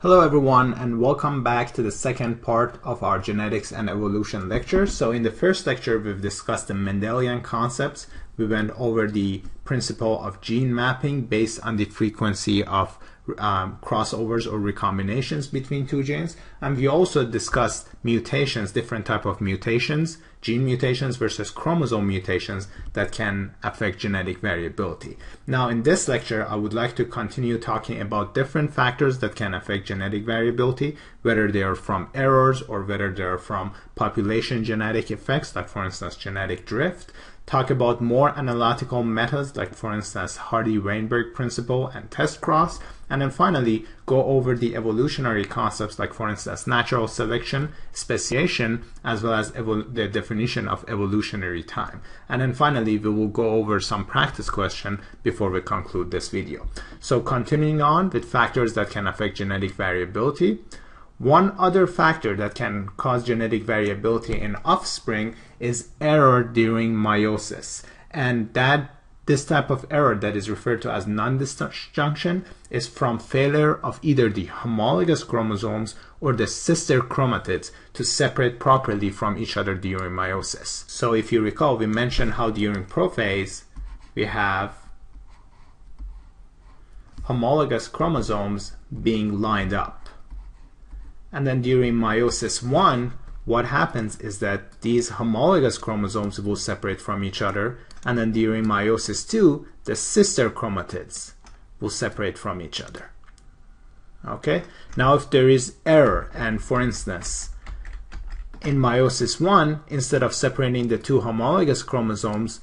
Hello everyone and welcome back to the second part of our genetics and evolution lecture. So in the first lecture we've discussed the Mendelian concepts. We went over the principle of gene mapping based on the frequency of um, crossovers or recombinations between two genes. And we also discussed mutations, different type of mutations, gene mutations versus chromosome mutations that can affect genetic variability. Now in this lecture, I would like to continue talking about different factors that can affect genetic variability, whether they are from errors or whether they are from population genetic effects, like for instance, genetic drift, talk about more analytical methods like for instance Hardy-Weinberg principle and test cross and then finally go over the evolutionary concepts like for instance natural selection speciation as well as the definition of evolutionary time. And then finally we will go over some practice question before we conclude this video. So continuing on with factors that can affect genetic variability. One other factor that can cause genetic variability in offspring is error during meiosis. And that this type of error that is referred to as non-disjunction is from failure of either the homologous chromosomes or the sister chromatids to separate properly from each other during meiosis. So if you recall, we mentioned how during prophase we have homologous chromosomes being lined up. And then during meiosis 1, what happens is that these homologous chromosomes will separate from each other, and then during meiosis 2, the sister chromatids will separate from each other. Okay, now if there is error, and for instance, in meiosis 1, instead of separating the two homologous chromosomes,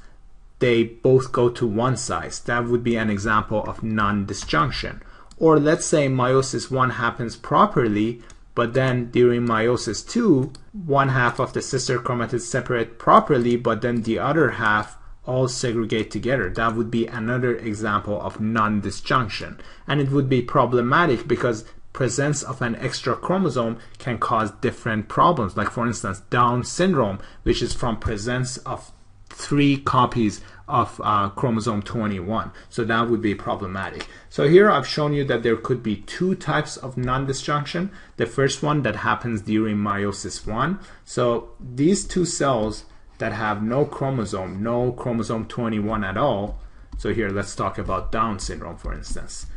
they both go to one size. That would be an example of non-disjunction. Or let's say meiosis 1 happens properly, but then during meiosis 2, one half of the sister chromatids separate properly, but then the other half all segregate together. That would be another example of non-disjunction. And it would be problematic because presence of an extra chromosome can cause different problems. Like for instance, Down syndrome, which is from presence of three copies of uh, chromosome 21. So that would be problematic. So here I've shown you that there could be two types of non-disjunction. The first one that happens during meiosis 1. So these two cells that have no chromosome, no chromosome 21 at all. So here let's talk about Down syndrome for instance.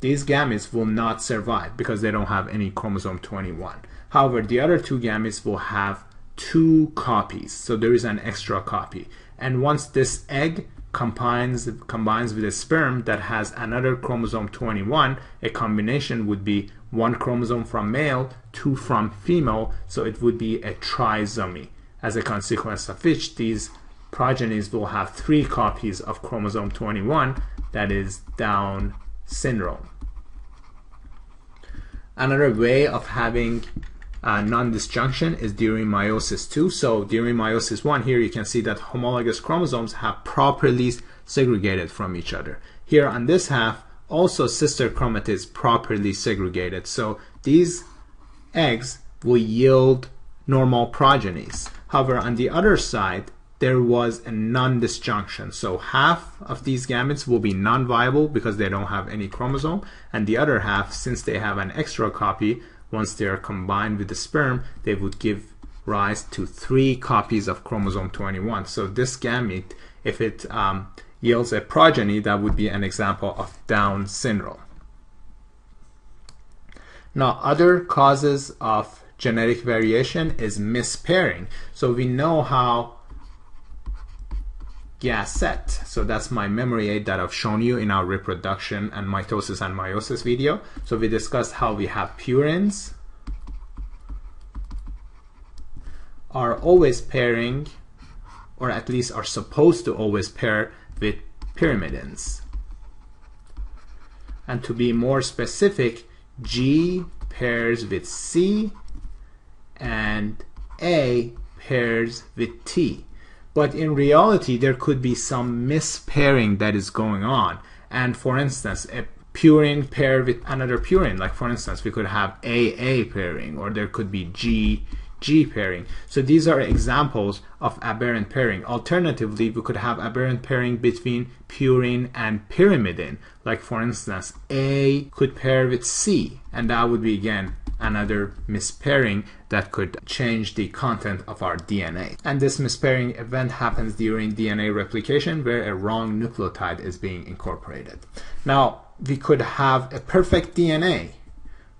These gametes will not survive because they don't have any chromosome 21. However, the other two gametes will have two copies. So there is an extra copy. And once this egg combines combines with a sperm that has another chromosome 21, a combination would be one chromosome from male, two from female, so it would be a trisomy. As a consequence of which these progenies will have three copies of chromosome 21, that is Down syndrome. Another way of having uh, non-disjunction is during meiosis 2. So during meiosis 1 here you can see that homologous chromosomes have properly segregated from each other. Here on this half also sister chromatids properly segregated. So these eggs will yield normal progenies. However, on the other side, there was a non-disjunction. So half of these gametes will be non-viable because they don't have any chromosome, and the other half, since they have an extra copy, once they are combined with the sperm, they would give rise to three copies of chromosome 21. So this gamete, if it um, yields a progeny, that would be an example of Down syndrome. Now, other causes of genetic variation is mispairing. So we know how set. So that's my memory aid that I've shown you in our reproduction and mitosis and meiosis video. So we discussed how we have purines are always pairing or at least are supposed to always pair with pyrimidines. And to be more specific, G pairs with C and A pairs with T. But in reality, there could be some mispairing that is going on. And for instance, a purine pair with another purine, like for instance, we could have AA pairing, or there could be G, G pairing. So these are examples of aberrant pairing. Alternatively, we could have aberrant pairing between purine and pyrimidine. Like for instance, A could pair with C, and that would be again another mispairing that could change the content of our DNA. And this mispairing event happens during DNA replication where a wrong nucleotide is being incorporated. Now, we could have a perfect DNA,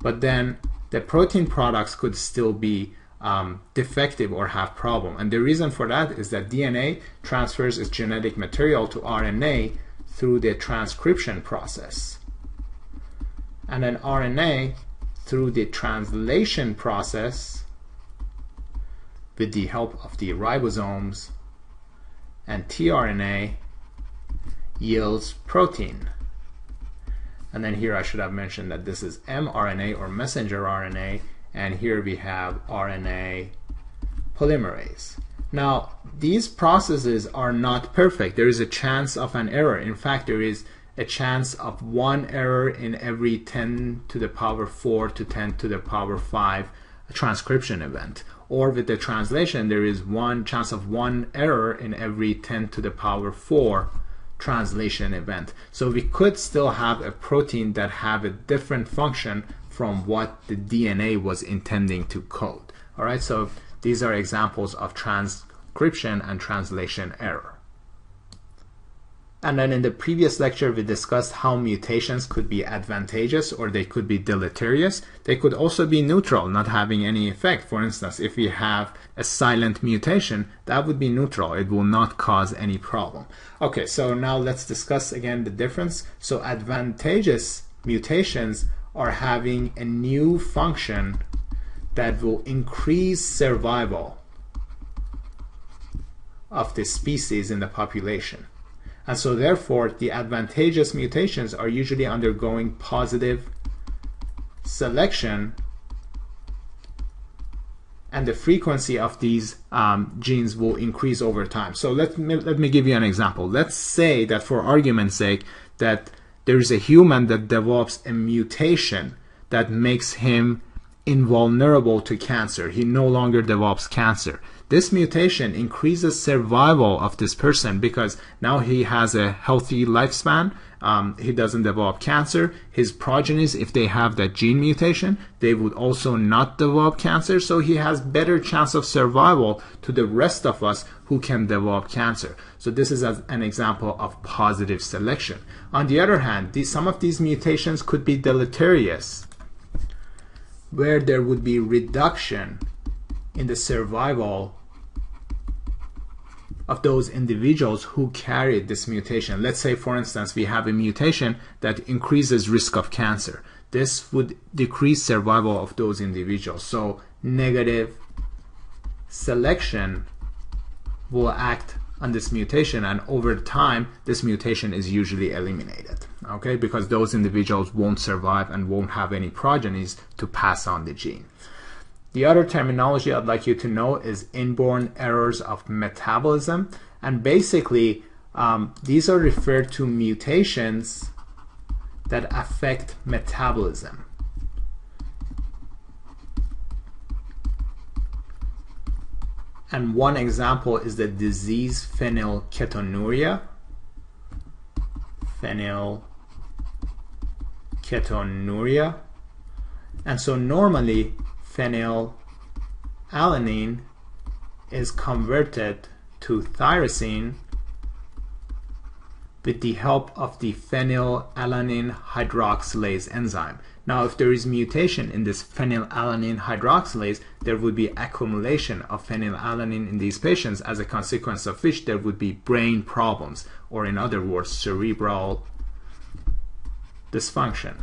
but then the protein products could still be um, defective or have problem. And the reason for that is that DNA transfers its genetic material to RNA through the transcription process. And then RNA through the translation process with the help of the ribosomes and tRNA yields protein. And then here I should have mentioned that this is mRNA or messenger RNA and here we have RNA polymerase. Now, these processes are not perfect. There is a chance of an error. In fact, there is a chance of one error in every 10 to the power 4 to 10 to the power 5 transcription event. Or with the translation, there is one chance of one error in every 10 to the power 4 translation event. So we could still have a protein that have a different function from what the DNA was intending to code. All right, so these are examples of transcription and translation error. And then in the previous lecture, we discussed how mutations could be advantageous or they could be deleterious. They could also be neutral, not having any effect. For instance, if we have a silent mutation, that would be neutral. It will not cause any problem. Okay, so now let's discuss again the difference. So advantageous mutations are having a new function that will increase survival of the species in the population. And so therefore, the advantageous mutations are usually undergoing positive selection and the frequency of these um, genes will increase over time. So let me, let me give you an example. Let's say that for argument's sake that there is a human that develops a mutation that makes him invulnerable to cancer. He no longer develops cancer. This mutation increases survival of this person because now he has a healthy lifespan. Um, he doesn't develop cancer. His progenies, if they have that gene mutation, they would also not develop cancer. So he has better chance of survival to the rest of us who can develop cancer. So this is an example of positive selection. On the other hand, these, some of these mutations could be deleterious, where there would be reduction in the survival of those individuals who carried this mutation. Let's say, for instance, we have a mutation that increases risk of cancer. This would decrease survival of those individuals. So negative selection will act on this mutation and over time this mutation is usually eliminated okay because those individuals won't survive and won't have any progenies to pass on the gene the other terminology I'd like you to know is inborn errors of metabolism. And basically, um, these are referred to mutations that affect metabolism. And one example is the disease phenylketonuria. Phenylketonuria. And so normally phenylalanine is converted to tyrosine with the help of the phenylalanine hydroxylase enzyme. Now, if there is mutation in this phenylalanine hydroxylase, there would be accumulation of phenylalanine in these patients, as a consequence of which there would be brain problems, or in other words, cerebral dysfunction.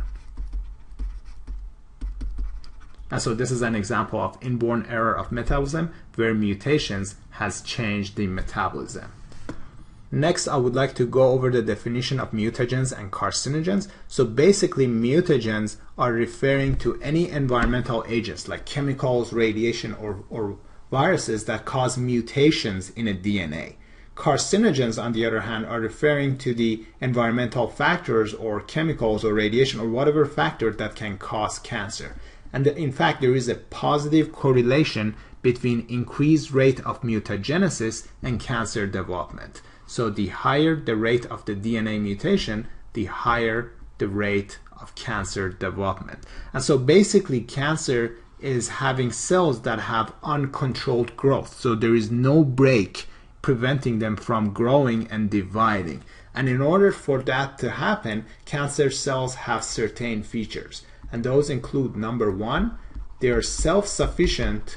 And so this is an example of inborn error of metabolism where mutations has changed the metabolism. Next, I would like to go over the definition of mutagens and carcinogens. So basically, mutagens are referring to any environmental agents like chemicals, radiation, or, or viruses that cause mutations in a DNA. Carcinogens, on the other hand, are referring to the environmental factors or chemicals or radiation or whatever factor that can cause cancer. And in fact, there is a positive correlation between increased rate of mutagenesis and cancer development. So the higher the rate of the DNA mutation, the higher the rate of cancer development. And so basically cancer is having cells that have uncontrolled growth. So there is no brake preventing them from growing and dividing. And in order for that to happen, cancer cells have certain features. And those include number one, they are self sufficient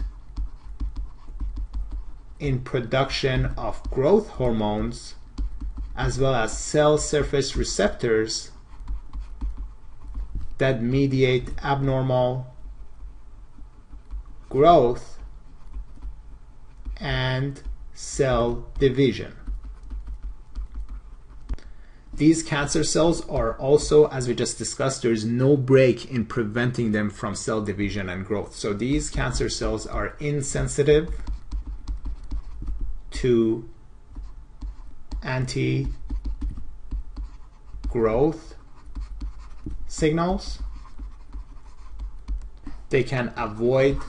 in production of growth hormones as well as cell surface receptors that mediate abnormal growth and cell division. These cancer cells are also, as we just discussed, there is no brake in preventing them from cell division and growth. So these cancer cells are insensitive to anti-growth signals. They can avoid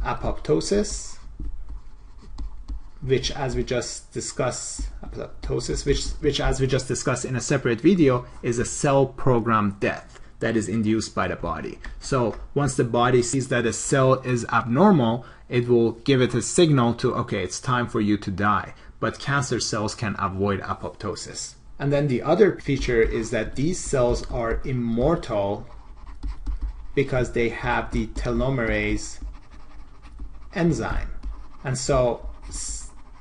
apoptosis which as we just discussed apoptosis which which as we just discussed in a separate video is a cell program death that is induced by the body. So once the body sees that a cell is abnormal it will give it a signal to okay it's time for you to die. But cancer cells can avoid apoptosis. And then the other feature is that these cells are immortal because they have the telomerase enzyme. And so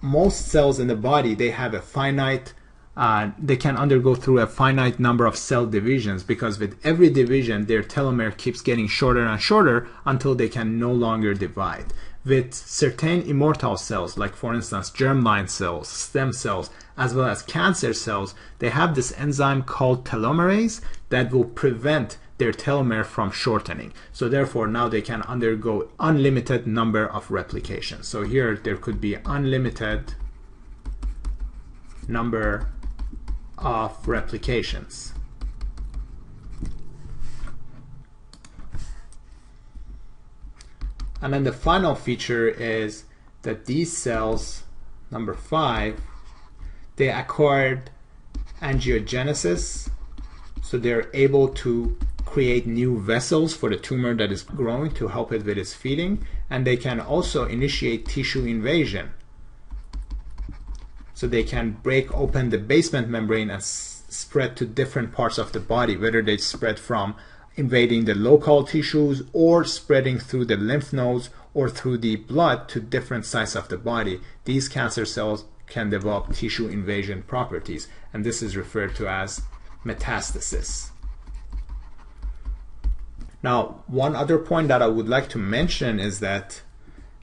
most cells in the body, they have a finite, uh, they can undergo through a finite number of cell divisions because with every division, their telomere keeps getting shorter and shorter until they can no longer divide. With certain immortal cells, like for instance, germline cells, stem cells, as well as cancer cells, they have this enzyme called telomerase that will prevent their telomere from shortening. So therefore now they can undergo unlimited number of replications. So here there could be unlimited number of replications. And then the final feature is that these cells, number five, they acquired angiogenesis, so they're able to create new vessels for the tumor that is growing to help it with its feeding, and they can also initiate tissue invasion. So they can break open the basement membrane and spread to different parts of the body, whether they spread from invading the local tissues or spreading through the lymph nodes or through the blood to different sites of the body. These cancer cells can develop tissue invasion properties, and this is referred to as metastasis. Now, one other point that I would like to mention is that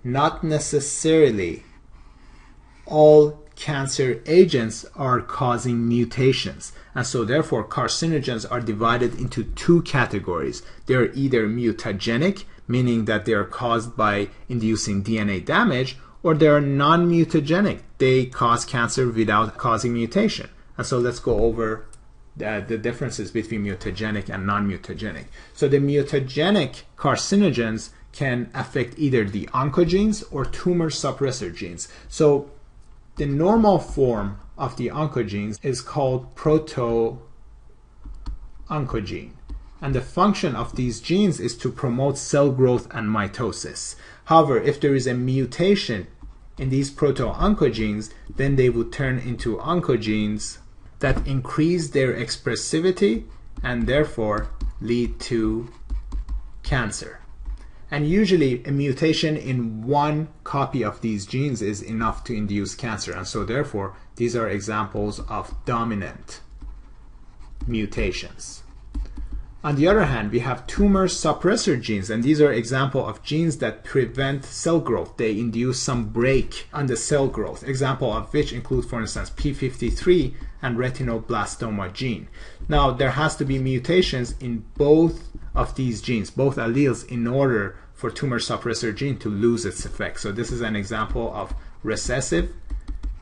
not necessarily all cancer agents are causing mutations. And so therefore carcinogens are divided into two categories. They're either mutagenic, meaning that they are caused by inducing DNA damage, or they are non-mutagenic. They cause cancer without causing mutation. And so let's go over the, the differences between mutagenic and non-mutagenic. So the mutagenic carcinogens can affect either the oncogenes or tumor suppressor genes. So the normal form of the oncogenes is called proto-oncogene. And the function of these genes is to promote cell growth and mitosis. However, if there is a mutation in these proto-oncogenes, then they would turn into oncogenes that increase their expressivity and therefore lead to cancer. And usually a mutation in one copy of these genes is enough to induce cancer. And so therefore, these are examples of dominant mutations. On the other hand, we have tumor suppressor genes, and these are example of genes that prevent cell growth. They induce some brake on the cell growth. Example of which include, for instance, P53 and retinoblastoma gene. Now, there has to be mutations in both of these genes, both alleles, in order for tumor suppressor gene to lose its effect. So this is an example of recessive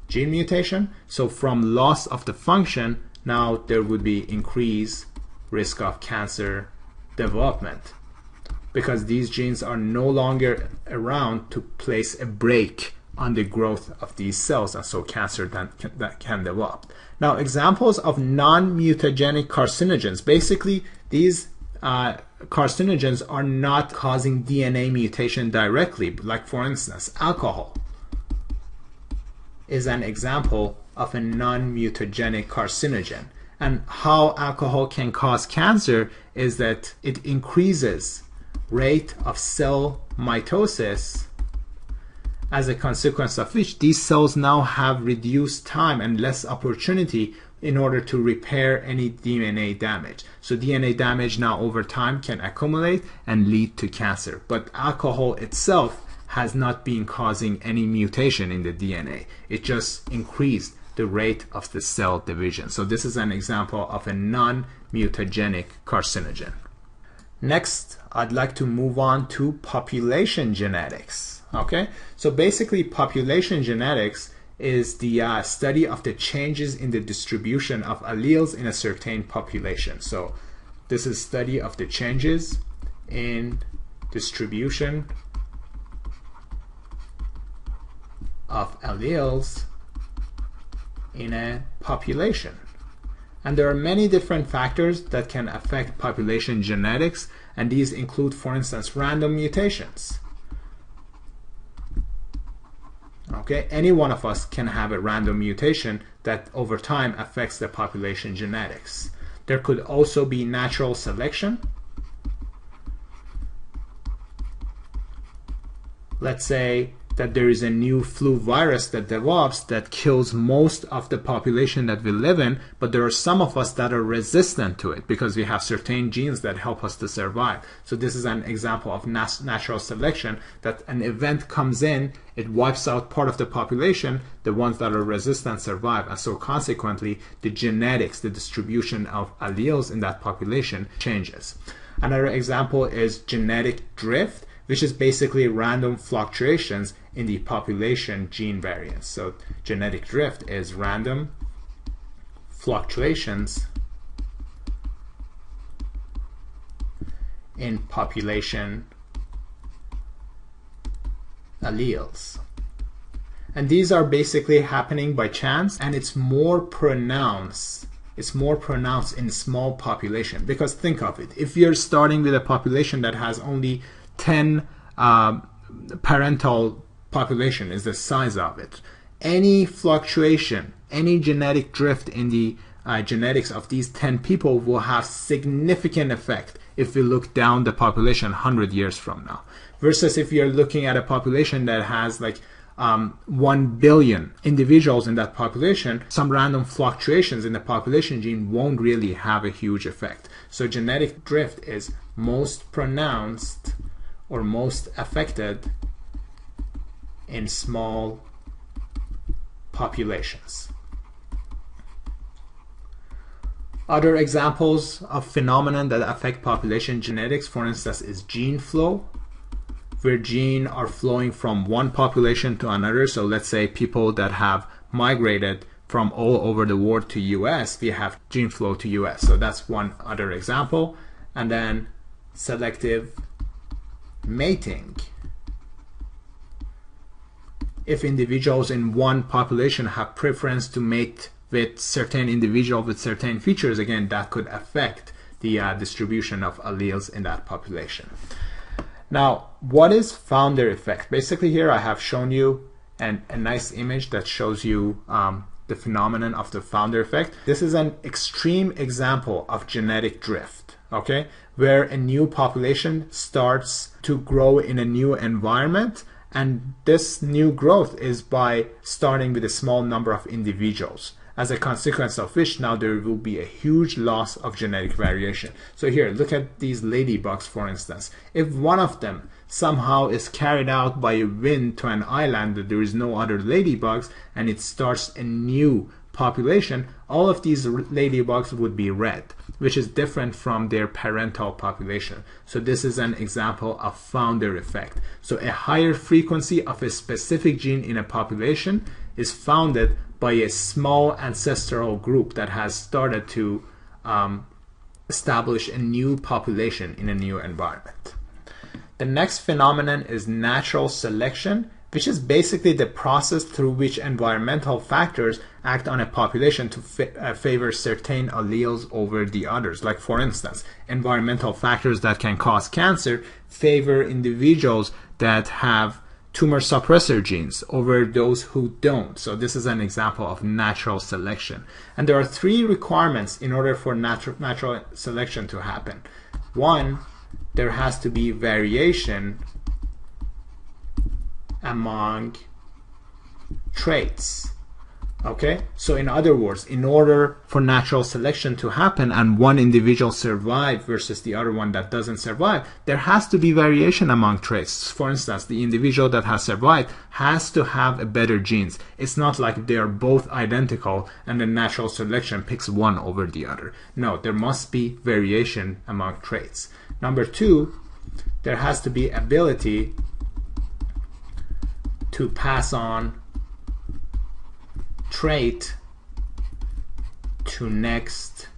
gene mutation. So from loss of the function, now there would be increased risk of cancer development. because these genes are no longer around to place a brake on the growth of these cells and so cancer then can, that can develop. Now examples of non-mutagenic carcinogens, basically these uh, carcinogens are not causing DNA mutation directly, like for instance alcohol is an example of a non-mutagenic carcinogen. And how alcohol can cause cancer is that it increases rate of cell mitosis as a consequence of which these cells now have reduced time and less opportunity in order to repair any DNA damage. So DNA damage now over time can accumulate and lead to cancer. But alcohol itself has not been causing any mutation in the DNA. It just increased the rate of the cell division. So this is an example of a non-mutagenic carcinogen. Next, I'd like to move on to population genetics. Okay, so basically population genetics is the uh, study of the changes in the distribution of alleles in a certain population. So this is study of the changes in distribution of alleles in a population. And there are many different factors that can affect population genetics, and these include, for instance, random mutations. Okay, any one of us can have a random mutation that over time affects the population genetics. There could also be natural selection. Let's say that there is a new flu virus that develops that kills most of the population that we live in, but there are some of us that are resistant to it because we have certain genes that help us to survive. So this is an example of natural selection that an event comes in, it wipes out part of the population, the ones that are resistant survive, and so consequently the genetics, the distribution of alleles in that population changes. Another example is genetic drift which is basically random fluctuations in the population gene variance. So genetic drift is random fluctuations in population alleles. And these are basically happening by chance and it's more pronounced it's more pronounced in small population because think of it if you're starting with a population that has only 10 uh, parental population is the size of it. Any fluctuation, any genetic drift in the uh, genetics of these 10 people will have significant effect if we look down the population 100 years from now. Versus if you're looking at a population that has like um, 1 billion individuals in that population, some random fluctuations in the population gene won't really have a huge effect. So genetic drift is most pronounced or most affected in small populations. Other examples of phenomenon that affect population genetics, for instance, is gene flow, where genes are flowing from one population to another. So let's say people that have migrated from all over the world to US, we have gene flow to US. So that's one other example. And then selective mating. If individuals in one population have preference to mate with certain individual with certain features, again, that could affect the uh, distribution of alleles in that population. Now, what is founder effect? Basically here I have shown you an, a nice image that shows you um, the phenomenon of the founder effect. This is an extreme example of genetic drift, okay? where a new population starts to grow in a new environment. And this new growth is by starting with a small number of individuals. As a consequence of which now there will be a huge loss of genetic variation. So here, look at these ladybugs for instance. If one of them somehow is carried out by a wind to an island that there is no other ladybugs and it starts a new population, all of these ladybugs would be red which is different from their parental population. So this is an example of founder effect. So a higher frequency of a specific gene in a population is founded by a small ancestral group that has started to um, establish a new population in a new environment. The next phenomenon is natural selection, which is basically the process through which environmental factors act on a population to fa- uh, favor certain alleles over the others. Like, for instance, environmental factors that can cause cancer favor individuals that have tumor suppressor genes over those who don't. So this is an example of natural selection. And there are three requirements in order for natu- natural selection to happen. One, there has to be variation among traits. Okay, so in other words, in order for natural selection to happen and one individual survive versus the other one that doesn't survive, there has to be variation among traits. For instance, the individual that has survived has to have a better genes. It's not like they are both identical and the natural selection picks one over the other. No, there must be variation among traits. Number two, there has to be ability to pass on trait to next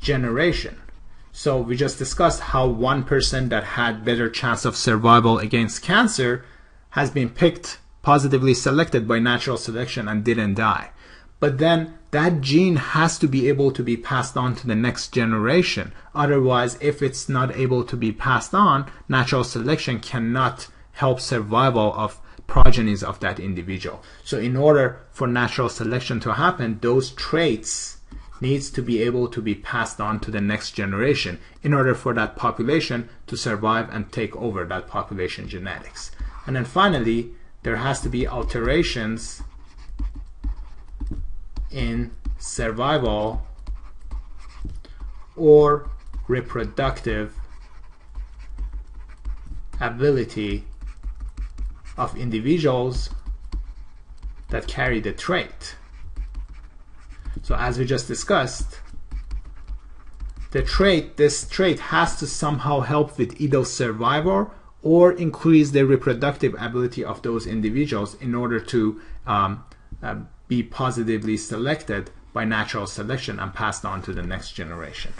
generation. So we just discussed how one person that had better chance of survival against cancer has been picked positively selected by natural selection and didn't die. But then that gene has to be able to be passed on to the next generation. Otherwise, if it's not able to be passed on, natural selection cannot help survival of progenies of that individual. So in order for natural selection to happen, those traits needs to be able to be passed on to the next generation in order for that population to survive and take over that population genetics. And then finally, there has to be alterations in survival or reproductive ability of individuals that carry the trait. So as we just discussed, the trait, this trait has to somehow help with either survival or increase the reproductive ability of those individuals in order to um, uh, be positively selected by natural selection and passed on to the next generation.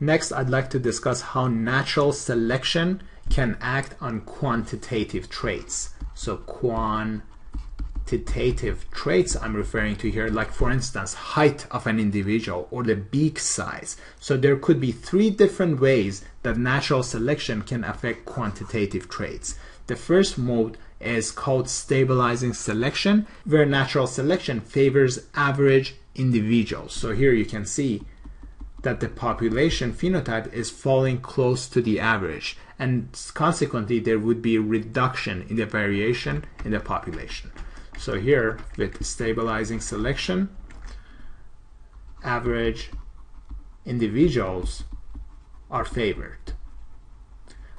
Next, I'd like to discuss how natural selection can act on quantitative traits. So quantitative traits I'm referring to here, like for instance, height of an individual or the beak size. So there could be three different ways that natural selection can affect quantitative traits. The first mode is called stabilizing selection, where natural selection favors average individuals. So here you can see that the population phenotype is falling close to the average and consequently there would be a reduction in the variation in the population. So here with stabilizing selection, average individuals are favored.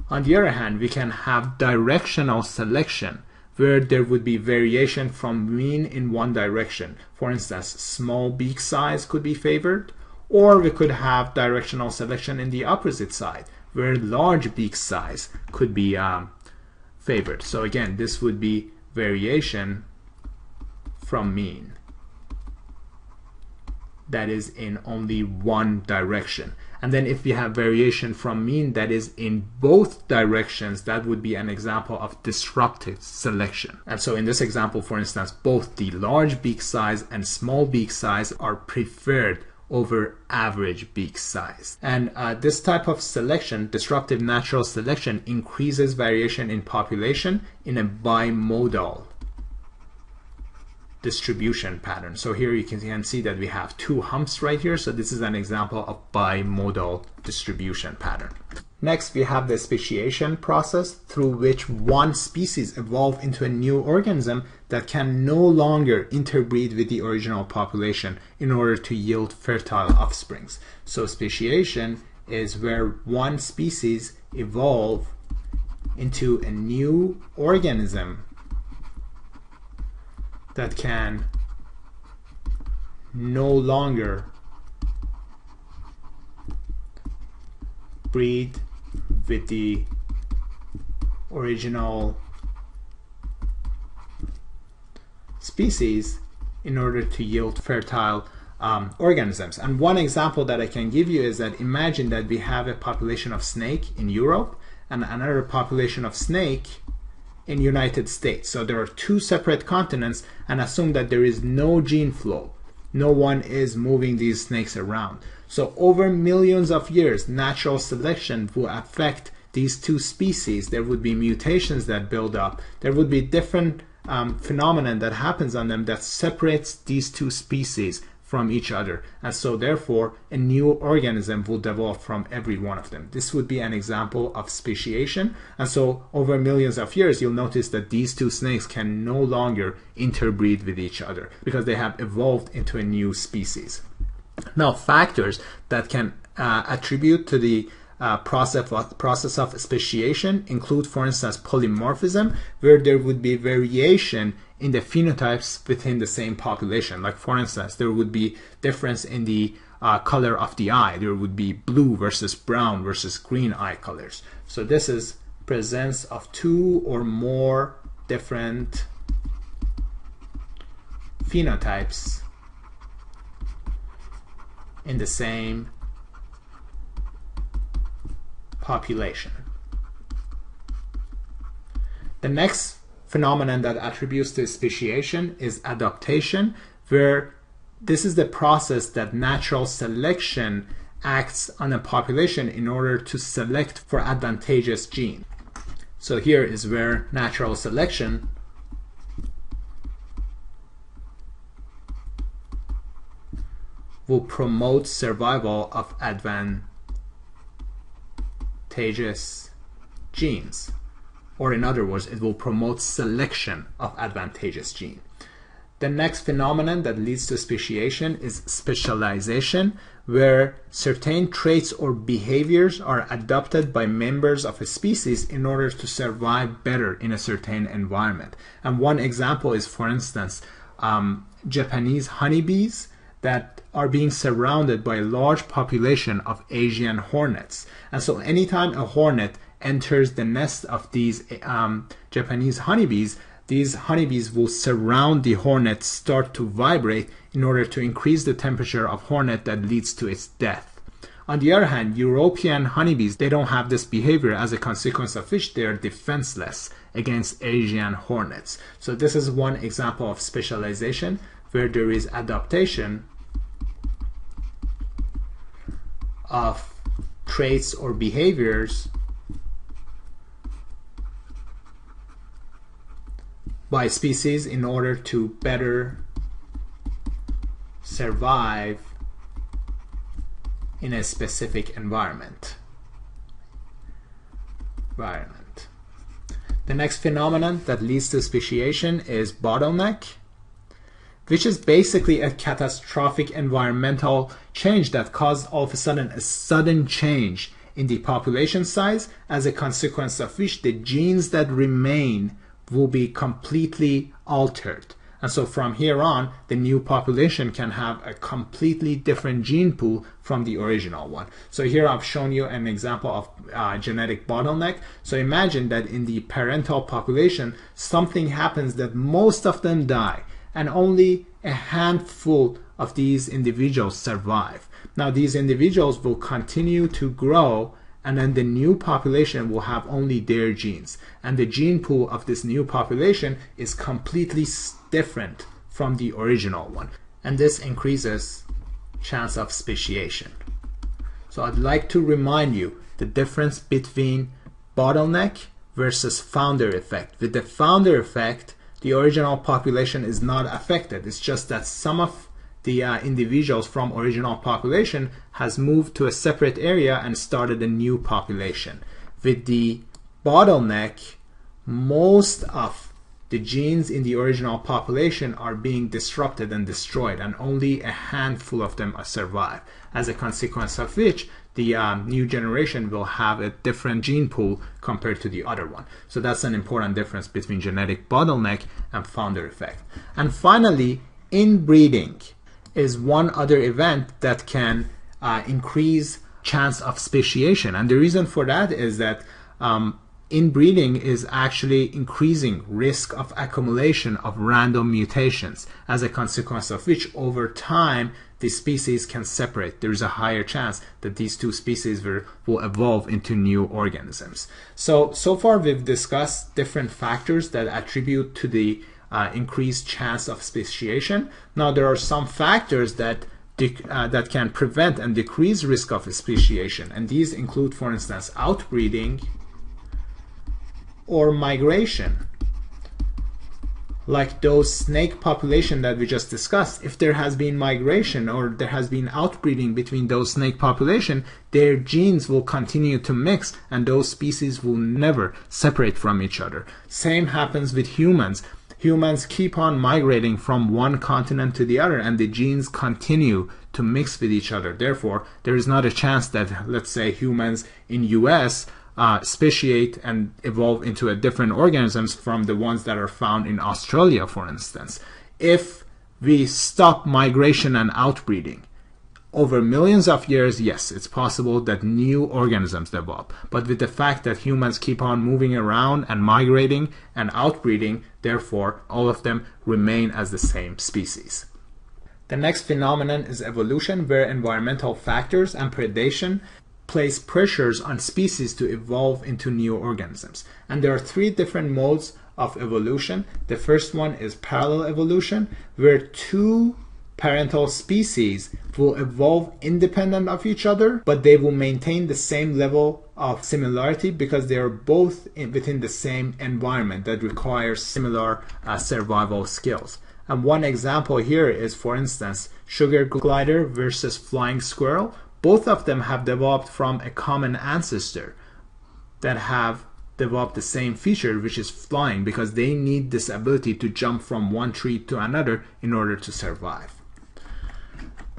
On the other hand, we can have directional selection where there would be variation from mean in one direction. For instance, small beak size could be favored, or we could have directional selection in the opposite side, where large beak size could be um, favored. So again, this would be variation from mean that is in only one direction. And then if we have variation from mean that is in both directions, that would be an example of disruptive selection. And so in this example, for instance, both the large beak size and small beak size are preferred over average beak size. And uh, this type of selection, disruptive natural selection, increases variation in population in a bimodal distribution pattern. So here you can, you can see that we have two humps right here. So this is an example of bimodal distribution pattern. Next, we have the speciation process through which one species evolves into a new organism that can no longer interbreed with the original population in order to yield fertile offsprings. So speciation is where one species evolve into a new organism that can no longer breed with the original species in order to yield fertile um, organisms. And one example that I can give you is that imagine that we have a population of snake in Europe and another population of snake in United States. So there are two separate continents and assume that there is no gene flow. No one is moving these snakes around. So over millions of years, natural selection will affect these two species. There would be mutations that build up. There would be different um, phenomenon that happens on them that separates these two species from each other. And so therefore, a new organism will develop from every one of them. This would be an example of speciation. And so over millions of years, you'll notice that these two snakes can no longer interbreed with each other because they have evolved into a new species. Now, factors that can uh, attribute to the uh, process, of, process of speciation include, for instance, polymorphism, where there would be variation in the phenotypes within the same population. Like for instance, there would be difference in the uh, color of the eye. There would be blue versus brown versus green eye colors. So this is presence of two or more different phenotypes in the same population. The next phenomenon that attributes to speciation is adaptation, where this is the process that natural selection acts on a population in order to select for advantageous gene. So here is where natural selection will promote survival of advantageous genes or in other words, it will promote selection of advantageous gene. The next phenomenon that leads to speciation is specialization, where certain traits or behaviors are adopted by members of a species in order to survive better in a certain environment. And one example is, for instance, um, Japanese honeybees that are being surrounded by a large population of Asian hornets. And so anytime a hornet enters the nest of these um, Japanese honeybees, these honeybees will surround the hornet, start to vibrate in order to increase the temperature of hornet that leads to its death. On the other hand, European honeybees, they don't have this behavior as a consequence of which they are defenseless against Asian hornets. So this is one example of specialization where there is adaptation of traits or behaviors by species in order to better survive in a specific environment. Environment. The next phenomenon that leads to speciation is bottleneck, which is basically a catastrophic environmental change that caused all of a sudden a sudden change in the population size as a consequence of which the genes that remain will be completely altered. And so from here on, the new population can have a completely different gene pool from the original one. So here I've shown you an example of uh, genetic bottleneck. So imagine that in the parental population, something happens that most of them die and only a handful of these individuals survive. Now these individuals will continue to grow and then the new population will have only their genes. And the gene pool of this new population is completely different from the original one. And this increases chance of speciation. So I'd like to remind you the difference between bottleneck versus founder effect. With the founder effect, the original population is not affected. It's just that some of the uh, individuals from original population has moved to a separate area and started a new population. With the bottleneck, most of the genes in the original population are being disrupted and destroyed, and only a handful of them survive. As a consequence of which, the um, new generation will have a different gene pool compared to the other one. So that's an important difference between genetic bottleneck and founder effect. And finally, inbreeding is one other event that can uh, increase chance of speciation. And the reason for that is that um, inbreeding is actually increasing risk of accumulation of random mutations as a consequence of which over time the species can separate. There is a higher chance that these two species will, will evolve into new organisms. So so far we've discussed different factors that attribute to the uh, increased chance of speciation. Now there are some factors that uh, that can prevent and decrease risk of speciation and these include for instance outbreeding or migration. Like those snake population that we just discussed if there has been migration or there has been outbreeding between those snake population their genes will continue to mix and those species will never separate from each other. Same happens with humans. Humans keep on migrating from one continent to the other and the genes continue to mix with each other. Therefore there is not a chance that let's say humans in US uh, speciate and evolve into a different organisms from the ones that are found in Australia, for instance. If we stop migration and outbreeding, over millions of years, yes, it's possible that new organisms develop. But with the fact that humans keep on moving around and migrating and outbreeding, therefore, all of them remain as the same species. The next phenomenon is evolution, where environmental factors and predation place pressures on species to evolve into new organisms. And there are three different modes of evolution. The first one is parallel evolution, where two parental species will evolve independent of each other, but they will maintain the same level of similarity because they are both in, within the same environment that requires similar uh, survival skills. And one example here is, for instance, sugar glider versus flying squirrel both of them have developed from a common ancestor that have developed the same feature which is flying because they need this ability to jump from one tree to another in order to survive.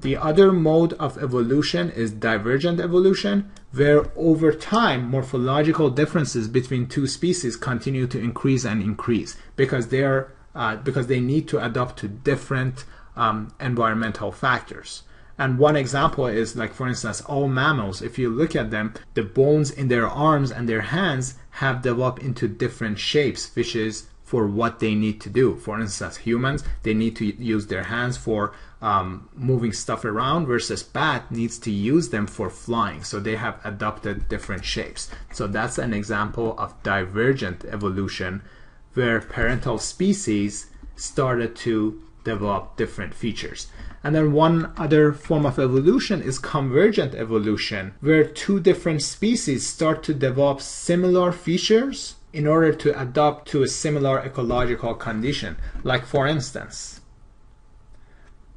The other mode of evolution is divergent evolution, where over time morphological differences between two species continue to increase and increase because they are uh, because they need to adapt to different um, environmental factors. And one example is like, for instance, all mammals, if you look at them, the bones in their arms and their hands have developed into different shapes, which is for what they need to do. For instance, humans, they need to use their hands for um, moving stuff around versus bat needs to use them for flying. So they have adopted different shapes. So that's an example of divergent evolution where parental species started to develop different features. And then one other form of evolution is convergent evolution, where two different species start to develop similar features in order to adapt to a similar ecological condition. Like for instance,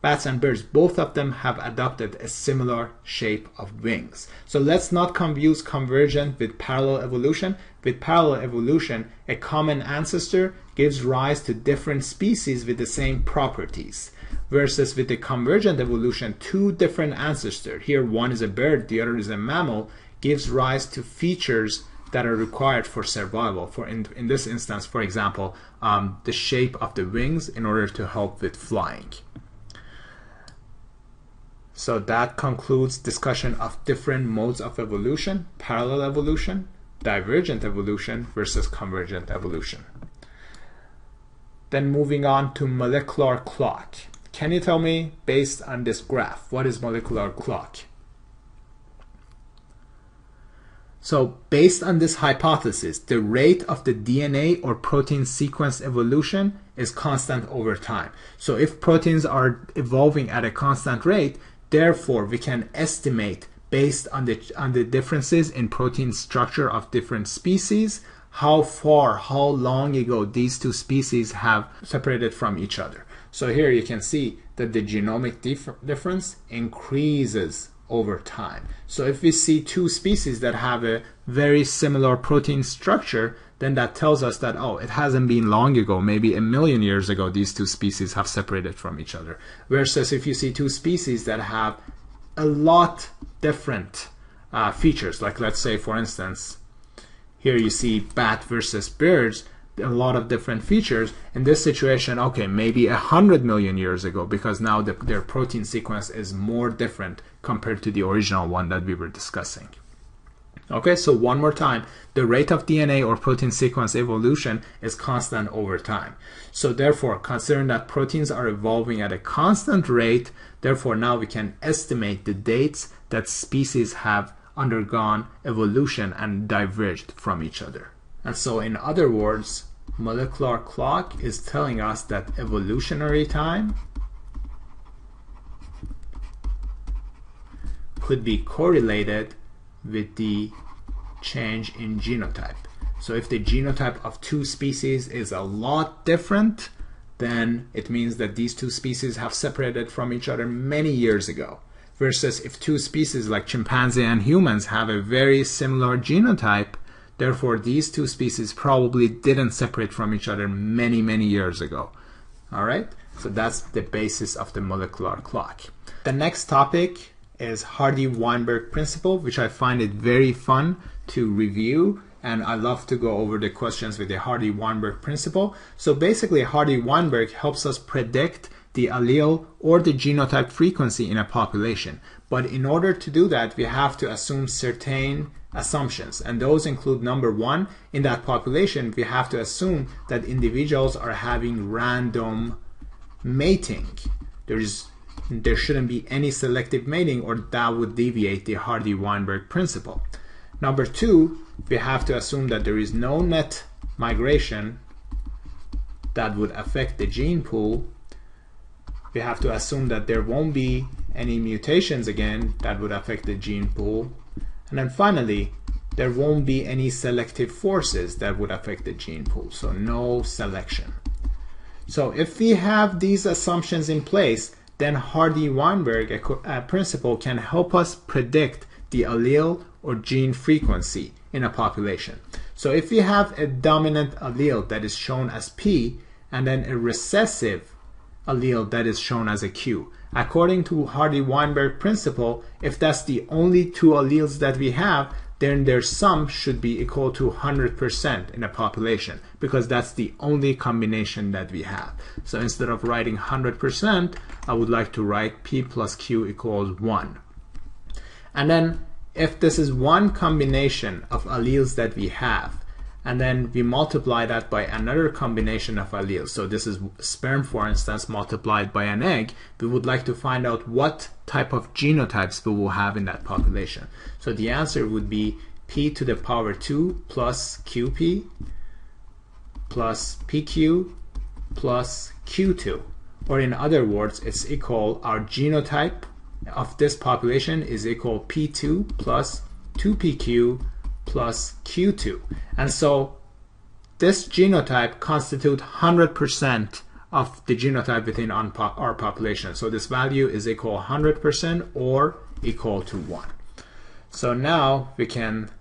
bats and birds, both of them have adopted a similar shape of wings. So let's not confuse convergent with parallel evolution. With parallel evolution, a common ancestor gives rise to different species with the same properties versus with the convergent evolution, two different ancestors, here one is a bird, the other is a mammal, gives rise to features that are required for survival. For in, in this instance, for example, um, the shape of the wings in order to help with flying. So that concludes discussion of different modes of evolution, parallel evolution, divergent evolution versus convergent evolution. Then moving on to molecular clock. Can you tell me, based on this graph, what is molecular clock? So based on this hypothesis, the rate of the DNA or protein sequence evolution is constant over time. So if proteins are evolving at a constant rate, therefore we can estimate based on the, on the differences in protein structure of different species, how far, how long ago these two species have separated from each other. So here you can see that the genomic dif difference increases over time. So if we see two species that have a very similar protein structure, then that tells us that, oh, it hasn't been long ago, maybe a million years ago, these two species have separated from each other. Versus if you see two species that have a lot different uh, features, like let's say, for instance, here you see bat versus birds, a lot of different features. In this situation, okay, maybe a hundred million years ago, because now the, their protein sequence is more different compared to the original one that we were discussing. Okay, so one more time, the rate of DNA or protein sequence evolution is constant over time. So therefore, considering that proteins are evolving at a constant rate, therefore now we can estimate the dates that species have undergone evolution and diverged from each other. And so in other words, molecular clock is telling us that evolutionary time could be correlated with the change in genotype. So if the genotype of two species is a lot different, then it means that these two species have separated from each other many years ago. Versus if two species like chimpanzee and humans have a very similar genotype, therefore these two species probably didn't separate from each other many, many years ago. All right, so that's the basis of the molecular clock. The next topic is Hardy-Weinberg principle, which I find it very fun to review and I love to go over the questions with the Hardy-Weinberg principle. So basically Hardy-Weinberg helps us predict the allele or the genotype frequency in a population. But in order to do that, we have to assume certain assumptions. And those include number one, in that population, we have to assume that individuals are having random mating. There is there shouldn't be any selective mating or that would deviate the Hardy-Weinberg principle. Number two, we have to assume that there is no net migration that would affect the gene pool. We have to assume that there won't be any mutations again that would affect the gene pool. And then finally, there won't be any selective forces that would affect the gene pool. So no selection. So if we have these assumptions in place, then Hardy-Weinberg principle can help us predict the allele or gene frequency in a population. So if we have a dominant allele that is shown as P and then a recessive allele that is shown as a Q, according to Hardy-Weinberg principle, if that's the only two alleles that we have, then their sum should be equal to 100% in a population because that's the only combination that we have. So instead of writing 100%, I would like to write P plus Q equals 1. And then if this is one combination of alleles that we have, and then we multiply that by another combination of alleles. So this is sperm, for instance, multiplied by an egg. We would like to find out what type of genotypes we will have in that population. So the answer would be p to the power 2 plus qp plus pq plus q2. Or in other words, it's equal, our genotype of this population is equal p2 plus 2pq plus Q2. And so this genotype constitute 100% of the genotype within our population. So this value is equal 100% or equal to 1. So now we can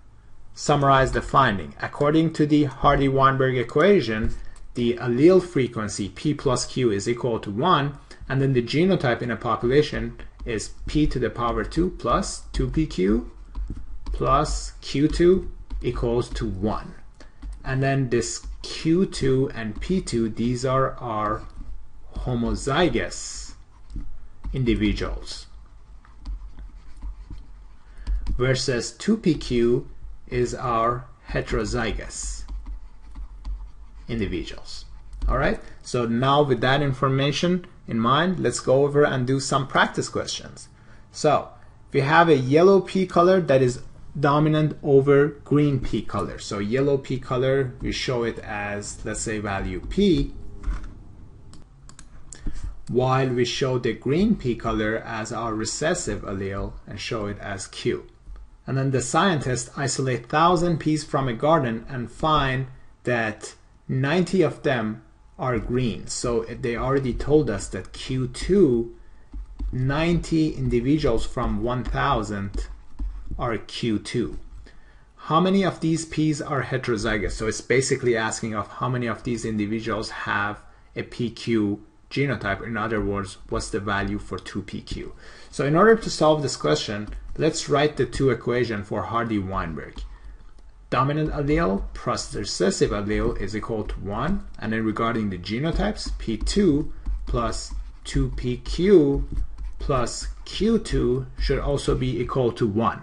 summarize the finding. According to the Hardy-Weinberg equation, the allele frequency P plus Q is equal to 1, and then the genotype in a population is P to the power 2 plus 2PQ plus Q2 equals to 1. And then this Q2 and P2, these are our homozygous individuals. Versus 2PQ is our heterozygous individuals. All right, so now with that information in mind, let's go over and do some practice questions. So, we have a yellow pea color that is dominant over green pea color. So yellow pea color, we show it as, let's say, value P, while we show the green pea color as our recessive allele and show it as Q. And then the scientists isolate 1000 peas from a garden and find that 90 of them are green. So they already told us that Q2, 90 individuals from 1000 are Q2. How many of these peas are heterozygous? So it's basically asking of how many of these individuals have a PQ genotype. In other words, what's the value for 2PQ? So in order to solve this question, let's write the two equations for Hardy-Weinberg. Dominant allele plus recessive allele is equal to 1. And then regarding the genotypes, P2 plus 2PQ plus Q2 should also be equal to 1.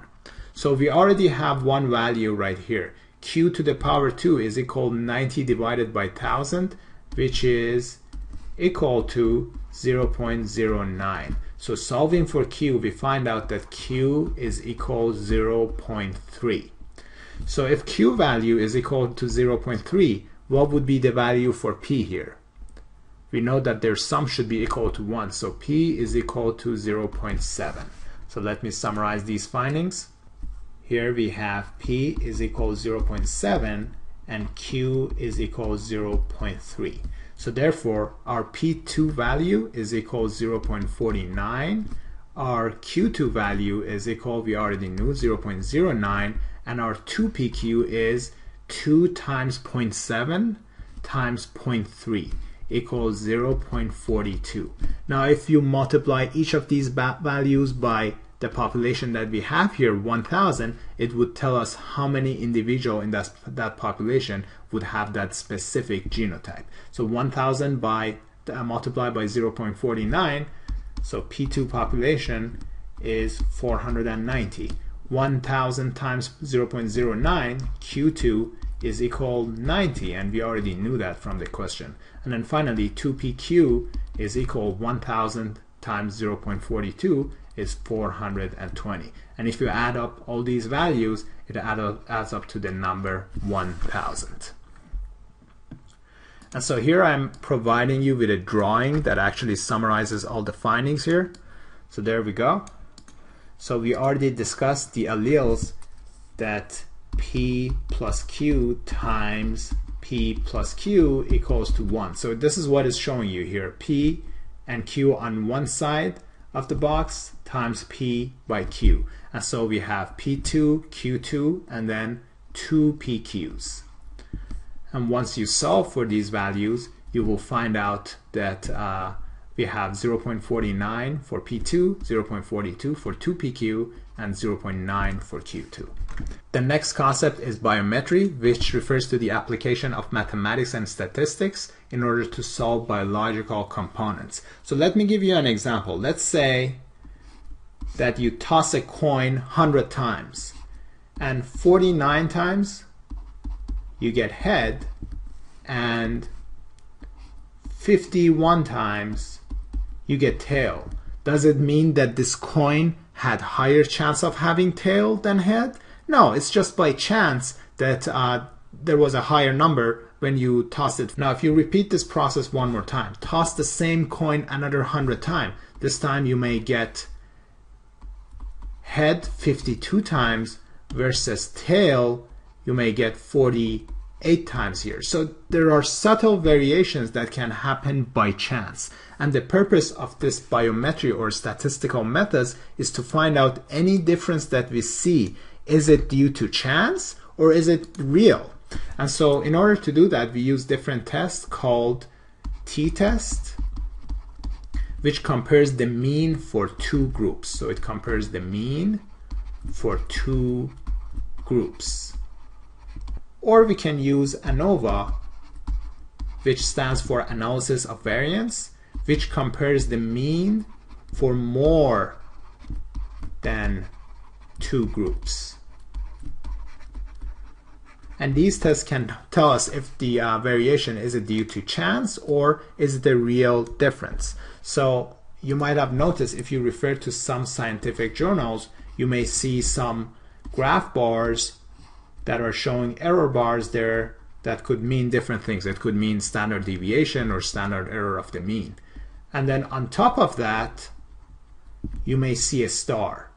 So we already have one value right here. q to the power 2 is equal 90 divided by 1000, which is equal to 0.09. So solving for q, we find out that q is equal 0.3. So if q value is equal to 0.3, what would be the value for p here? We know that their sum should be equal to 1, so p is equal to 0.7. So let me summarize these findings. Here we have p is equal 0.7 and q is equal 0.3. So therefore, our P2 value is equal 0.49. Our Q2 value is equal, we already knew, 0.09. And our 2PQ is 2 times 0.7 times 0.3 equals 0.42. Now if you multiply each of these values by the population that we have here, 1000, it would tell us how many individual in that, that population would have that specific genotype. So 1000 by uh, multiplied by 0.49, so P2 population is 490. 1000 times 0.09, Q2 is equal 90, and we already knew that from the question. And then finally, 2PQ is equal 1000 times 0.42, is 420. And if you add up all these values, it adds up to the number 1000. And so here I'm providing you with a drawing that actually summarizes all the findings here. So there we go. So we already discussed the alleles that P plus Q times P plus Q equals to 1. So this is what is showing you here. P and Q on one side of the box times P by Q. And so we have P2, Q2, and then two PQs. And once you solve for these values, you will find out that uh, we have 0.49 for P2, 0.42 for 2PQ, and 0.9 for Q2. The next concept is biometry, which refers to the application of mathematics and statistics in order to solve biological components. So let me give you an example. Let's say that you toss a coin 100 times and 49 times you get head and 51 times you get tail. Does it mean that this coin had higher chance of having tail than head? No, it's just by chance that uh, there was a higher number when you toss it. Now, if you repeat this process one more time, toss the same coin another 100 times. This time you may get head 52 times versus tail, you may get 48 times here. So there are subtle variations that can happen by chance. And the purpose of this biometry or statistical methods is to find out any difference that we see. Is it due to chance or is it real? And so in order to do that, we use different tests called t-test, which compares the mean for two groups. So it compares the mean for two groups. Or we can use ANOVA, which stands for Analysis of Variance, which compares the mean for more than two groups. And these tests can tell us if the uh, variation is it due to chance or is it a real difference. So you might have noticed if you refer to some scientific journals, you may see some graph bars that are showing error bars there that could mean different things. It could mean standard deviation or standard error of the mean. And then on top of that, you may see a star.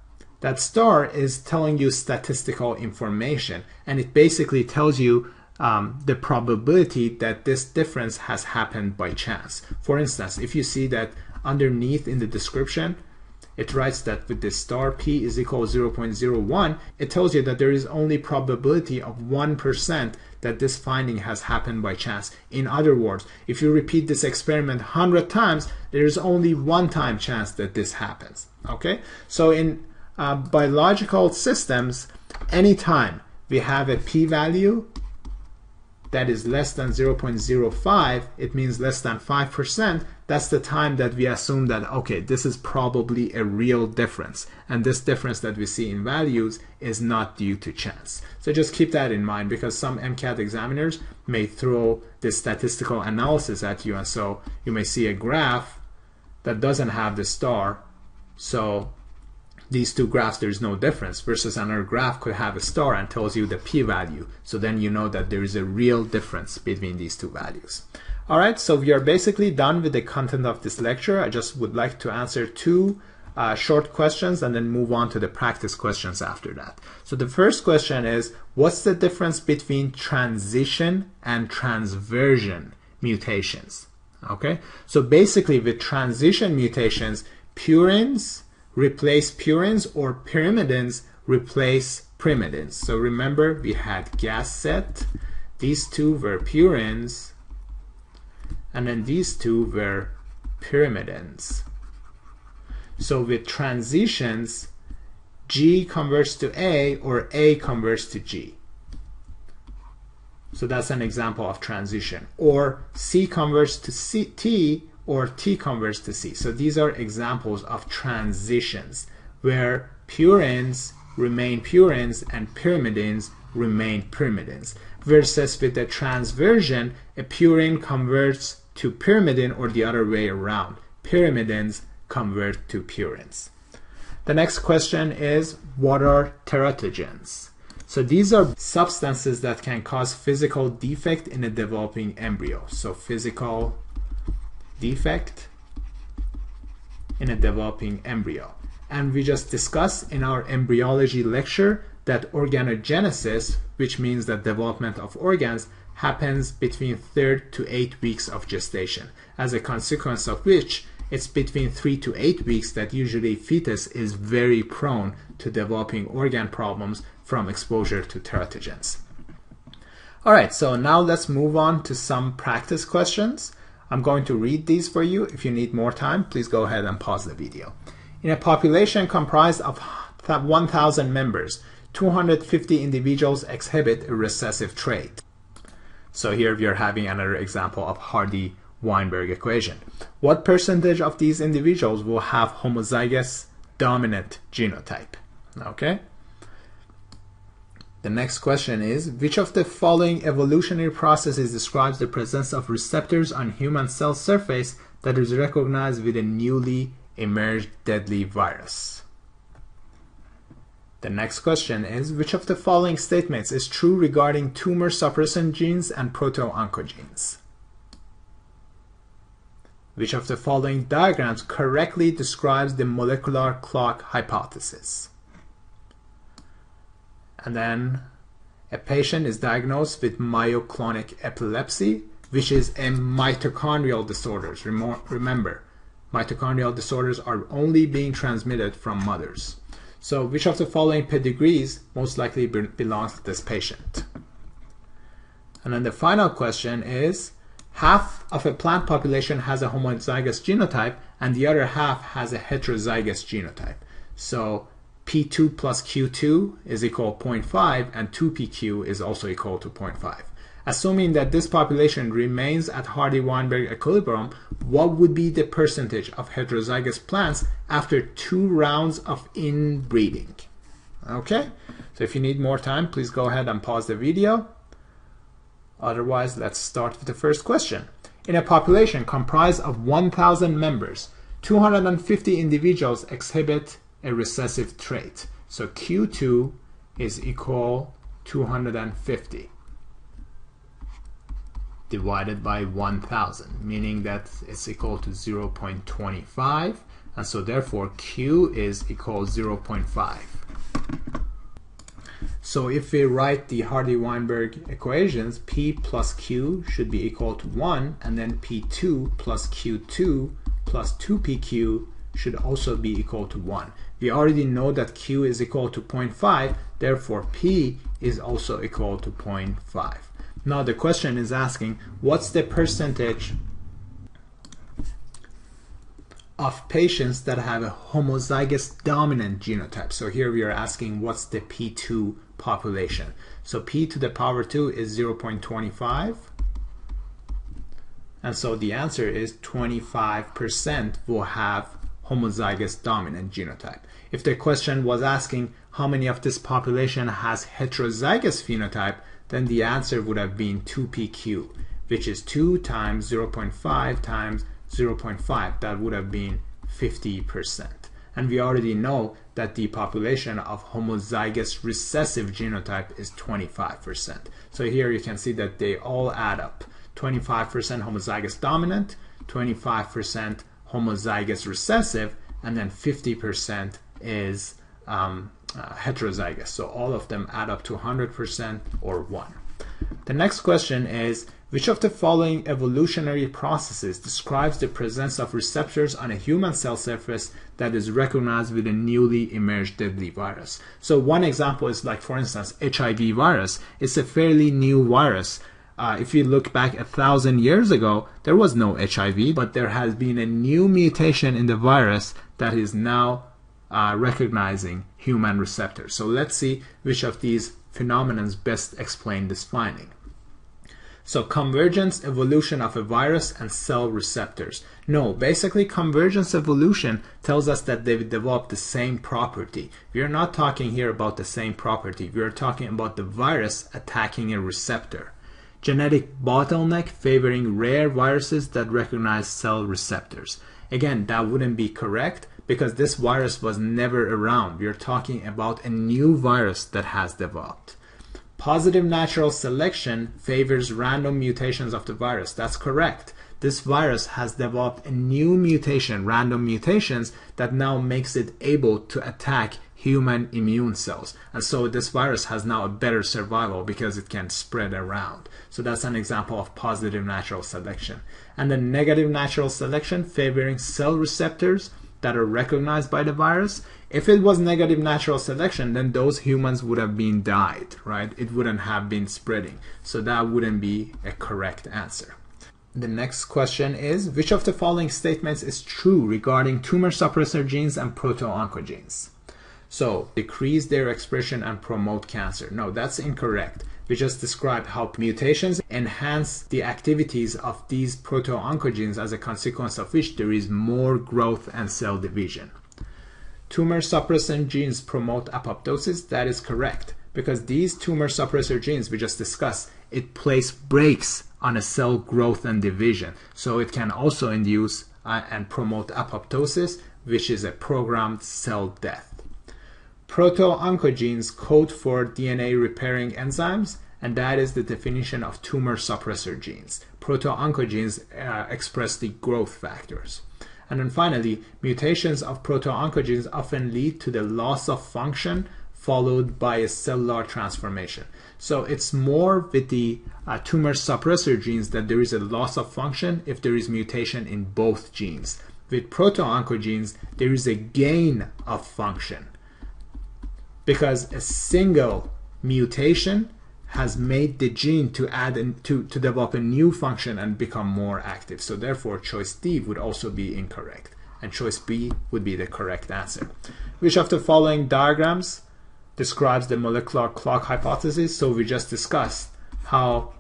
That star is telling you statistical information, and it basically tells you um, the probability that this difference has happened by chance. For instance, if you see that underneath in the description, it writes that with the star p is equal to 0.01, it tells you that there is only probability of 1% that this finding has happened by chance. In other words, if you repeat this experiment 100 times, there is only one time chance that this happens. Okay, so in uh, biological systems, anytime we have a p-value that is less than 0.05, it means less than 5%, that's the time that we assume that, okay, this is probably a real difference. And this difference that we see in values is not due to chance. So just keep that in mind because some MCAT examiners may throw this statistical analysis at you. And so you may see a graph that doesn't have the star. So these two graphs, there's no difference versus another graph could have a star and tells you the p-value. So then you know that there is a real difference between these two values. All right, so we are basically done with the content of this lecture. I just would like to answer two uh, short questions and then move on to the practice questions after that. So the first question is, what's the difference between transition and transversion mutations? Okay, so basically with transition mutations, purines replace purines or pyrimidines replace pyrimidines. So remember we had gas set, these two were purines, and then these two were pyrimidines. So with transitions, G converts to A or A converts to G. So that's an example of transition. Or C converts to C, T or T converts to C. So these are examples of transitions where purines remain purines and pyrimidines remain pyrimidines. Versus with the transversion, a purine converts to pyrimidine or the other way around. Pyrimidines convert to purines. The next question is what are teratogens? So these are substances that can cause physical defect in a developing embryo. So physical defect in a developing embryo. And we just discussed in our embryology lecture that organogenesis, which means the development of organs, happens between third to eight weeks of gestation, as a consequence of which it's between three to eight weeks that usually fetus is very prone to developing organ problems from exposure to teratogens. All right, so now let's move on to some practice questions. I'm going to read these for you. If you need more time, please go ahead and pause the video. In a population comprised of 1,000 members, 250 individuals exhibit a recessive trait. So here we are having another example of Hardy-Weinberg equation. What percentage of these individuals will have homozygous dominant genotype? Okay. The next question is, which of the following evolutionary processes describes the presence of receptors on human cell surface that is recognized with a newly emerged deadly virus? The next question is, which of the following statements is true regarding tumor suppressant genes and proto-oncogenes? Which of the following diagrams correctly describes the molecular clock hypothesis? And then a patient is diagnosed with myoclonic epilepsy, which is a mitochondrial disorder. Remember, mitochondrial disorders are only being transmitted from mothers. So which of the following pedigrees most likely be belongs to this patient? And then the final question is, half of a plant population has a homozygous genotype and the other half has a heterozygous genotype. So P2 plus Q2 is equal to 0.5 and 2PQ is also equal to 0.5. Assuming that this population remains at Hardy-Weinberg equilibrium, what would be the percentage of heterozygous plants after two rounds of inbreeding? Okay, so if you need more time, please go ahead and pause the video. Otherwise, let's start with the first question. In a population comprised of 1,000 members, 250 individuals exhibit a recessive trait. So Q2 is equal 250 divided by 1000 meaning that it's equal to 0.25 and so therefore Q is equal 0.5 so if we write the Hardy-Weinberg equations P plus Q should be equal to 1 and then P2 plus Q2 plus 2PQ should also be equal to 1 we already know that Q is equal to 0.5 therefore P is also equal to 0.5 now the question is asking what's the percentage of patients that have a homozygous dominant genotype. So here we are asking what's the P2 population. So P to the power 2 is 0.25 And so the answer is 25% will have homozygous dominant genotype. If the question was asking how many of this population has heterozygous phenotype, then the answer would have been 2pq, which is 2 times 0.5 times 0.5. That would have been 50%. And we already know that the population of homozygous recessive genotype is 25%. So here you can see that they all add up. 25% homozygous dominant, 25% homozygous recessive, and then 50% is um, uh, heterozygous. So all of them add up to 100% or 1. The next question is which of the following evolutionary processes describes the presence of receptors on a human cell surface that is recognized with a newly emerged deadly virus? So one example is like, for instance, HIV virus. It's a fairly new virus. Uh, if you look back a thousand years ago, there was no HIV, but there has been a new mutation in the virus that is now uh, recognizing human receptors. So let's see which of these phenomena best explain this finding. So convergence evolution of a virus and cell receptors. No, basically convergence evolution tells us that they've developed the same property. We are not talking here about the same property. We are talking about the virus attacking a receptor. Genetic bottleneck favoring rare viruses that recognize cell receptors. Again, that wouldn't be correct because this virus was never around. We are talking about a new virus that has developed. Positive natural selection favors random mutations of the virus. That's correct. This virus has developed a new mutation, random mutations, that now makes it able to attack human immune cells. And so this virus has now a better survival because it can spread around. So that's an example of positive natural selection. And the negative natural selection favoring cell receptors that are recognized by the virus if it was negative natural selection, then those humans would have been died, right? It wouldn't have been spreading. So that wouldn't be a correct answer. The next question is Which of the following statements is true regarding tumor suppressor genes and proto-oncogenes? So, decrease their expression and promote cancer. No, that's incorrect. We just described how mutations enhance the activities of these proto-oncogenes as a consequence of which there is more growth and cell division. Tumor suppressor genes promote apoptosis. That is correct because these tumor suppressor genes we just discussed, it plays brakes on a cell growth and division. So it can also induce uh, and promote apoptosis, which is a programmed cell death. Proto-oncogenes code for DNA repairing enzymes, and that is the definition of tumor suppressor genes. Proto-oncogenes uh, express the growth factors. And then finally, mutations of proto-oncogenes often lead to the loss of function followed by a cellular transformation. So it's more with the uh, tumor suppressor genes that there is a loss of function if there is mutation in both genes. With proto-oncogenes, there is a gain of function because a single mutation has made the gene to add in, to, to develop a new function and become more active. So therefore choice D would also be incorrect and choice B would be the correct answer. Which of the following diagrams describes the molecular clock hypothesis? So we just discussed how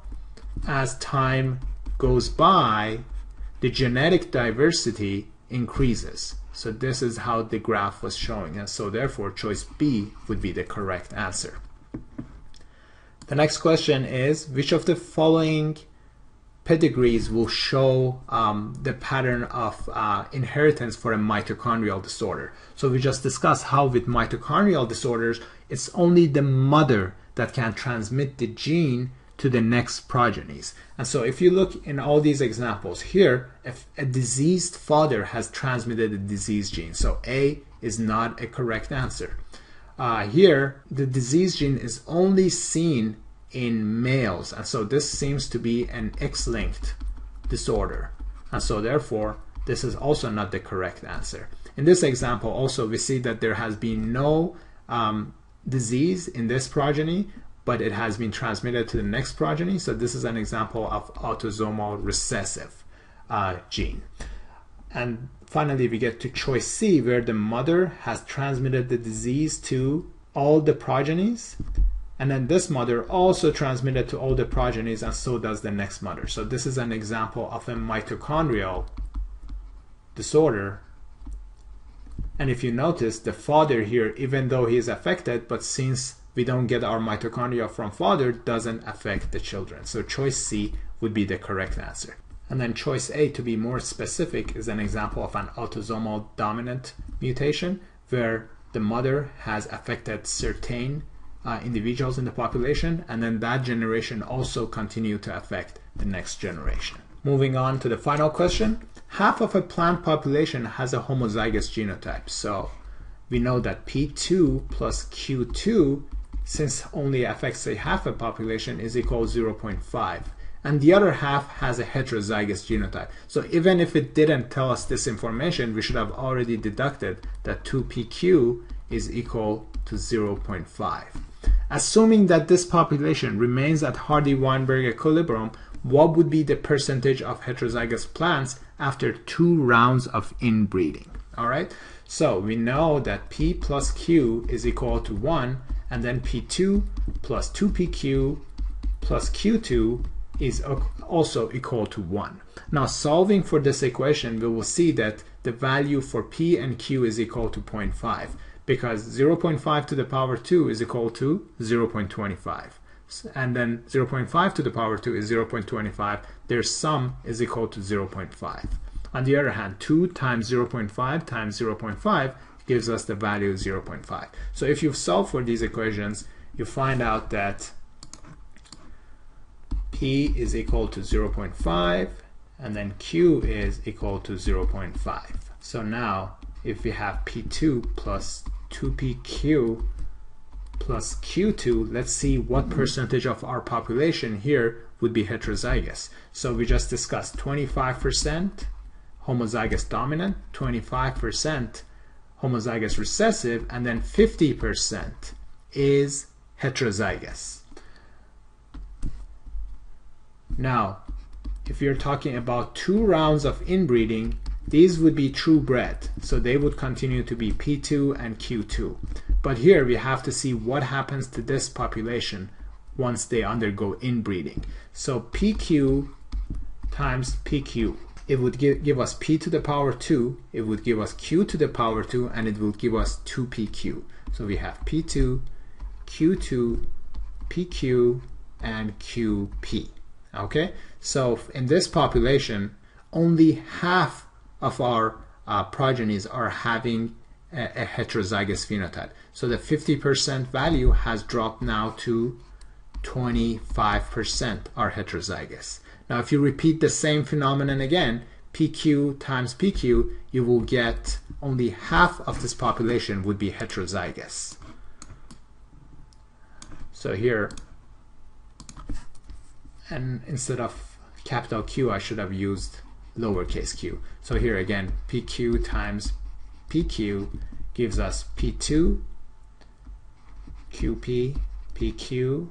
as time goes by, the genetic diversity increases. So this is how the graph was showing. And so therefore choice B would be the correct answer. The next question is which of the following pedigrees will show um, the pattern of uh, inheritance for a mitochondrial disorder. So we just discussed how with mitochondrial disorders, it's only the mother that can transmit the gene to the next progenies. And so if you look in all these examples here, if a diseased father has transmitted a disease gene, so A is not a correct answer. Uh, here, the disease gene is only seen in males, and so this seems to be an X-linked disorder. And so therefore, this is also not the correct answer. In this example, also, we see that there has been no um, disease in this progeny, but it has been transmitted to the next progeny. So this is an example of autosomal recessive uh, gene. And finally, we get to choice C, where the mother has transmitted the disease to all the progenies, and then this mother also transmitted to all the progenies and so does the next mother. So this is an example of a mitochondrial disorder. And if you notice, the father here, even though he is affected, but since we don't get our mitochondria from father, doesn't affect the children. So choice C would be the correct answer. And then choice A, to be more specific, is an example of an autosomal dominant mutation where the mother has affected certain uh, individuals in the population, and then that generation also continue to affect the next generation. Moving on to the final question. Half of a plant population has a homozygous genotype. So we know that P2 plus Q2, since only affects a half a population, is equal to 0.5 and the other half has a heterozygous genotype. So even if it didn't tell us this information, we should have already deducted that 2pq is equal to 0.5. Assuming that this population remains at Hardy-Weinberg equilibrium, what would be the percentage of heterozygous plants after two rounds of inbreeding? All right, so we know that P plus Q is equal to 1, and then P2 plus 2PQ plus Q2 is also equal to 1. Now solving for this equation, we will see that the value for P and Q is equal to 0.5 because 0.5 to the power 2 is equal to 0.25 and then 0.5 to the power 2 is 0.25 their sum is equal to 0.5 on the other hand 2 times 0.5 times 0.5 gives us the value 0.5 so if you solve for these equations you find out that P is equal to 0.5 and then Q is equal to 0.5. So now if we have P2 plus 2PQ plus Q2, let's see what percentage of our population here would be heterozygous. So we just discussed 25% homozygous dominant, 25% homozygous recessive, and then 50% is heterozygous. Now, if you're talking about two rounds of inbreeding, these would be true bred, so they would continue to be P2 and Q2. But here we have to see what happens to this population once they undergo inbreeding. So PQ times PQ, it would give, give us P to the power 2, it would give us Q to the power 2, and it would give us 2PQ. So we have P2, Q2, PQ, and QP. Okay, so in this population, only half of our uh, progenies are having a, a, heterozygous phenotype. So the 50% value has dropped now to 25% are heterozygous. Now if you repeat the same phenomenon again, PQ times PQ, you will get only half of this population would be heterozygous. So here and instead of capital Q I should have used lowercase q. So here again PQ times PQ gives us P2 QP PQ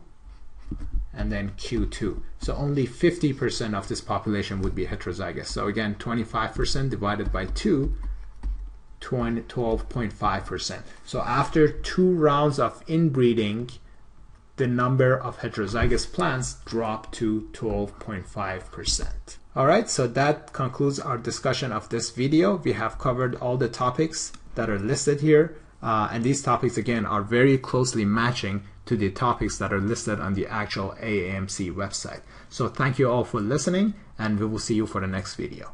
and then Q2. So only 50% of this population would be heterozygous. So again 25% divided by 2 12.5%. So after two rounds of inbreeding the number of heterozygous plants dropped to 12.5%. Alright, so that concludes our discussion of this video. We have covered all the topics that are listed here. Uh, and these topics again are very closely matching to the topics that are listed on the actual AAMC website. So thank you all for listening and we will see you for the next video.